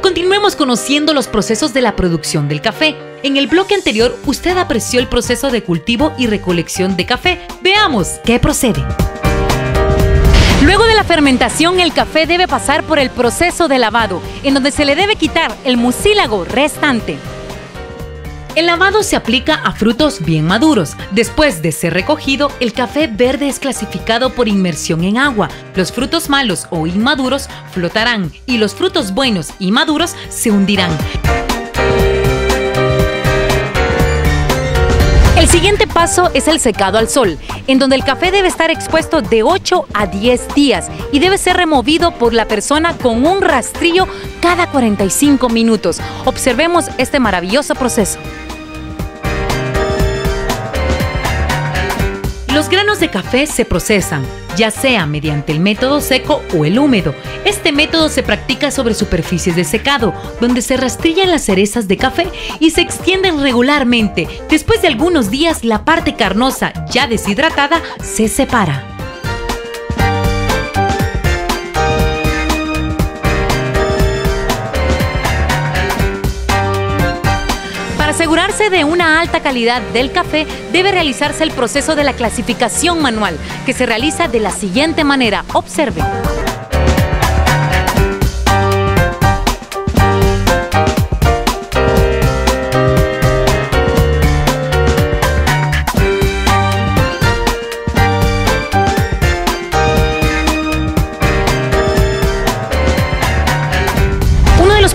continuemos conociendo los procesos de la producción del café. En el bloque anterior usted apreció el proceso de cultivo y recolección de café. Veamos qué procede. Luego de la fermentación, el café debe pasar por el proceso de lavado, en donde se le debe quitar el mucílago restante. El lavado se aplica a frutos bien maduros. Después de ser recogido, el café verde es clasificado por inmersión en agua. Los frutos malos o inmaduros flotarán y los frutos buenos y maduros se hundirán. El siguiente paso es el secado al sol, en donde el café debe estar expuesto de 8 a 10 días y debe ser removido por la persona con un rastrillo cada 45 minutos. Observemos este maravilloso proceso. De café se procesan, ya sea mediante el método seco o el húmedo. Este método se practica sobre superficies de secado, donde se rastrillan las cerezas de café y se extienden regularmente. Después de algunos días, la parte carnosa, ya deshidratada, se separa. Asegurarse de una alta calidad del café, debe realizarse el proceso de la clasificación manual, que se realiza de la siguiente manera. Observe.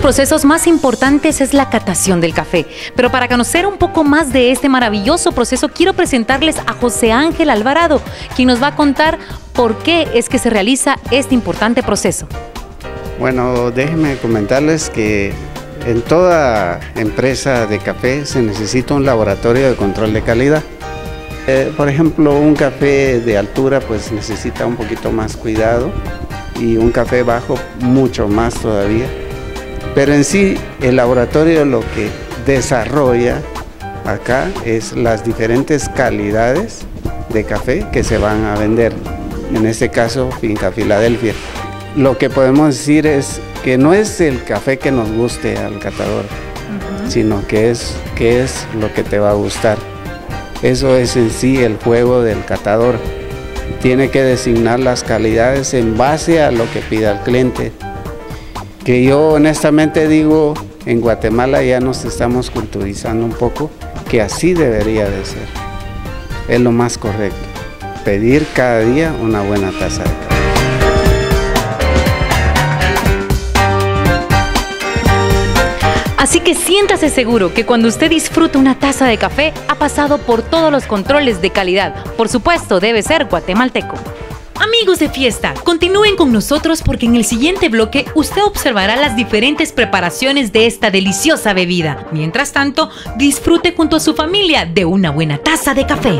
Procesos más importantes es la catación del café. Pero para conocer un poco más de este maravilloso proceso, quiero presentarles a José Ángel Alvarado, quien nos va a contar por qué es que se realiza este importante proceso. Bueno, déjenme comentarles que en toda empresa de café se necesita un laboratorio de control de calidad. Eh, por ejemplo, un café de altura pues necesita un poquito más cuidado y un café bajo mucho más todavía. Pero en sí, el laboratorio lo que desarrolla acá es las diferentes calidades de café que se van a vender. En este caso, Finca Filadelfia. Lo que podemos decir es que no es el café que nos guste al catador, sino que es, que es lo que te va a gustar. Eso es en sí el juego del catador. Tiene que designar las calidades en base a lo que pida el cliente que yo honestamente digo, en Guatemala ya nos estamos culturizando un poco, que así debería de ser. Es lo más correcto, pedir cada día una buena taza de café. Así que siéntase seguro que cuando usted disfruta una taza de café ha pasado por todos los controles de calidad. Por supuesto, debe ser guatemalteco. Amigos de fiesta, continúen con nosotros porque en el siguiente bloque usted observará las diferentes preparaciones de esta deliciosa bebida. Mientras tanto, disfrute junto a su familia de una buena taza de café.